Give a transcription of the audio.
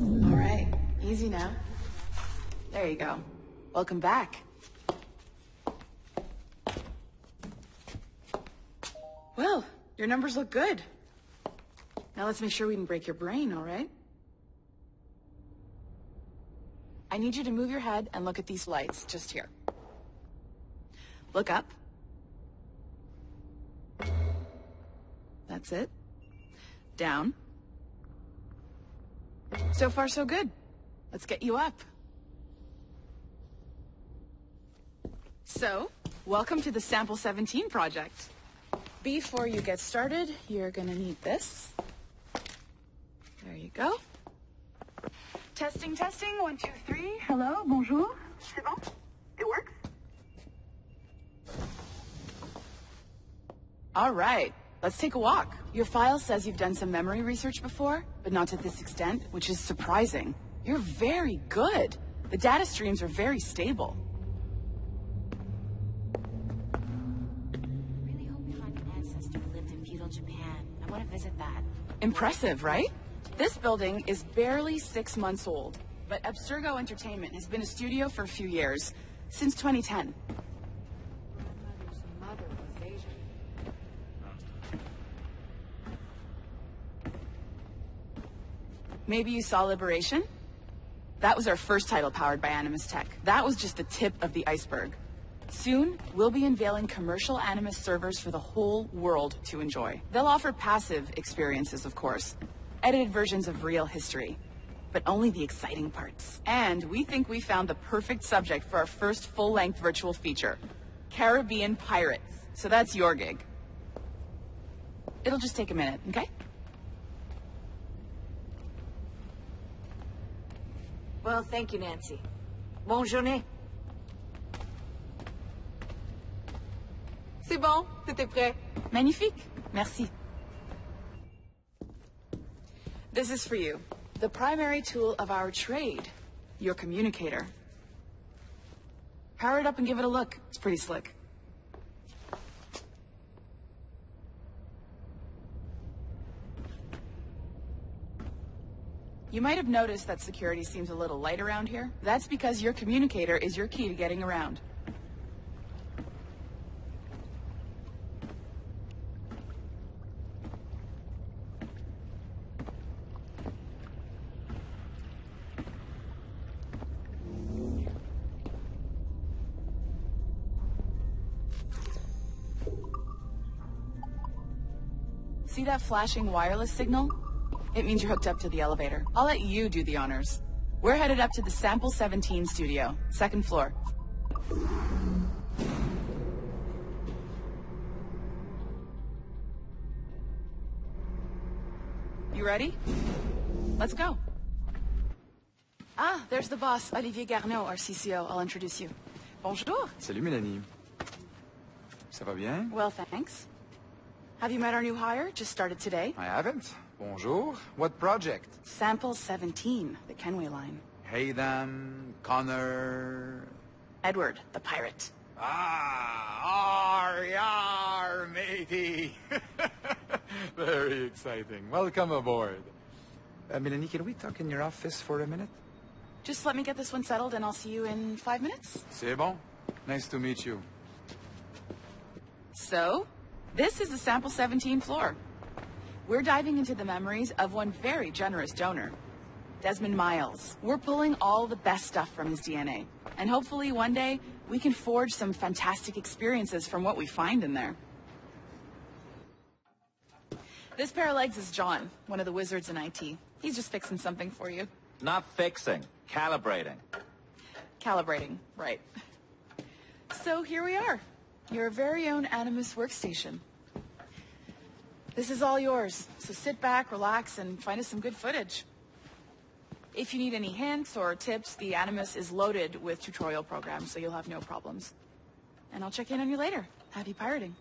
All right, easy now. There you go. Welcome back. Well, your numbers look good. Now let's make sure we didn't break your brain, all right? I need you to move your head and look at these lights, just here. Look up. That's it. Down. So far, so good. Let's get you up. So, welcome to the Sample 17 project. Before you get started, you're gonna need this. There you go. Testing, testing, one, two, three. Hello, bonjour. C'est bon? It works? All right, let's take a walk. Your file says you've done some memory research before, but not to this extent, which is surprising. You're very good. The data streams are very stable. Really hope an ancestor who lived in feudal Japan. I want to visit that. Impressive, right? This building is barely six months old, but Abstergo Entertainment has been a studio for a few years, since 2010. Maybe you saw Liberation? That was our first title powered by Animus Tech. That was just the tip of the iceberg. Soon, we'll be unveiling commercial Animus servers for the whole world to enjoy. They'll offer passive experiences, of course, edited versions of real history, but only the exciting parts. And we think we found the perfect subject for our first full-length virtual feature, Caribbean Pirates. So that's your gig. It'll just take a minute, okay? Well, thank you, Nancy. Bonne journée. C'est bon, c'était prêt. Magnifique. Merci. This is for you. The primary tool of our trade. Your communicator. Power it up and give it a look. It's pretty slick. You might have noticed that security seems a little light around here. That's because your communicator is your key to getting around. See that flashing wireless signal? It means you're hooked up to the elevator. I'll let you do the honors. We're headed up to the Sample 17 studio, second floor. You ready? Let's go. Ah, there's the boss, Olivier Garneau, our CCO. I'll introduce you. Bonjour. Salut Mélanie. Ça va bien? Well, thanks. Have you met our new hire? Just started today. I haven't. Bonjour. What project? Sample 17, the Kenway line. Haytham, Connor... Edward, the pirate. Ah, R, yar, matey. Very exciting. Welcome aboard. Uh, Mélanie, can we talk in your office for a minute? Just let me get this one settled and I'll see you in five minutes. C'est bon. Nice to meet you. So, this is the Sample 17 floor. We're diving into the memories of one very generous donor, Desmond Miles. We're pulling all the best stuff from his DNA. And hopefully one day, we can forge some fantastic experiences from what we find in there. This pair of legs is John, one of the wizards in IT. He's just fixing something for you. Not fixing, calibrating. Calibrating, right. So here we are, your very own Animus workstation. This is all yours, so sit back, relax, and find us some good footage. If you need any hints or tips, the Animus is loaded with tutorial programs, so you'll have no problems. And I'll check in on you later. Happy pirating.